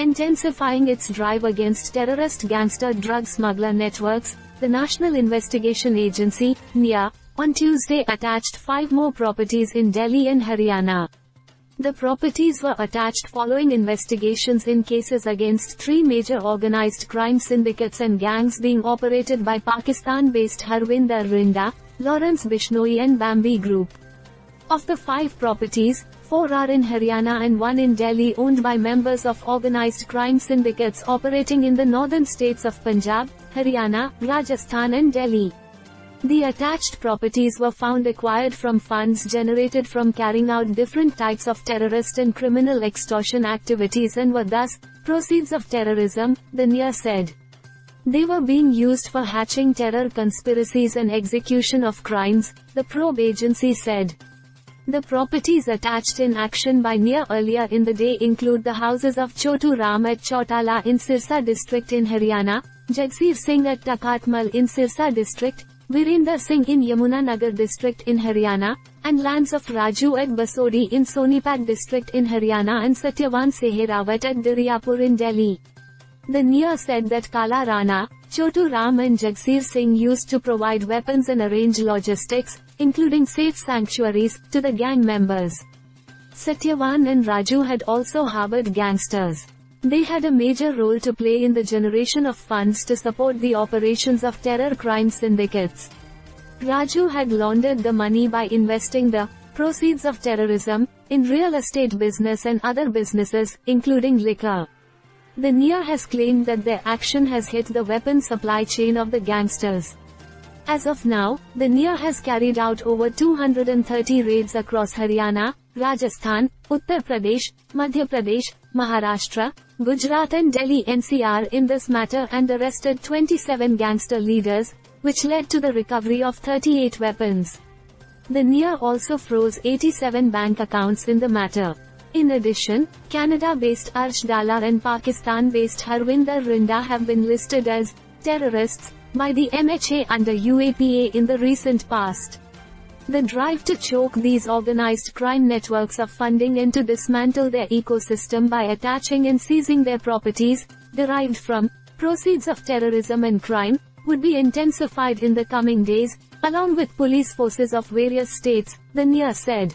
Intensifying its drive against terrorist gangster drug smuggler networks, the National Investigation Agency, NIA, on Tuesday attached five more properties in Delhi and Haryana. The properties were attached following investigations in cases against three major organized crime syndicates and gangs being operated by Pakistan-based Harvinder Rinda, Lawrence Bishnoi and Bambiha Group. Of the five properties, four are in Haryana and one in Delhi owned by members of organized crime syndicates operating in the northern states of Punjab, Haryana, Rajasthan and Delhi. The attached properties were found acquired from funds generated from carrying out different types of terrorist and criminal extortion activities and were thus, proceeds of terrorism, the NIA said. They were being used for hatching terror conspiracies and execution of crimes, the probe agency said. The properties attached in action by NIA earlier in the day include the houses of Chotu Ram at Chautala in Sirsa district in Haryana, Jagsir Singh at Takatmal in Sirsa district, Virender Singh in Yamunanagar district in Haryana, and lands of Raju at Basodi in Sonipat district in Haryana and Satyavan Seherawat at Daryapur in Delhi. The NIA said that Kala Rana, Chotu Ram and Jagsir Singh used to provide weapons and arrange logistics, including safe sanctuaries, to the gang members. Satyavan and Raju had also harbored gangsters. They had a major role to play in the generation of funds to support the operations of terror crime syndicates. Raju had laundered the money by investing the proceeds of terrorism in real estate business and other businesses, including liquor. The NIA has claimed that their action has hit the weapon supply chain of the gangsters. As of now, the NIA has carried out over 230 raids across Haryana, Rajasthan, Uttar Pradesh, Madhya Pradesh, Maharashtra, Gujarat and Delhi NCR in this matter and arrested 27 gangster leaders, which led to the recovery of 38 weapons. The NIA also froze 87 bank accounts in the matter. In addition, Canada-based Arsh Dalla and Pakistan-based Harvinder Rinda have been listed as terrorists by the MHA under UAPA in the recent past. The drive to choke these organized crime networks of funding and to dismantle their ecosystem by attaching and seizing their properties, derived from proceeds of terrorism and crime, would be intensified in the coming days, along with police forces of various states, the NIA said.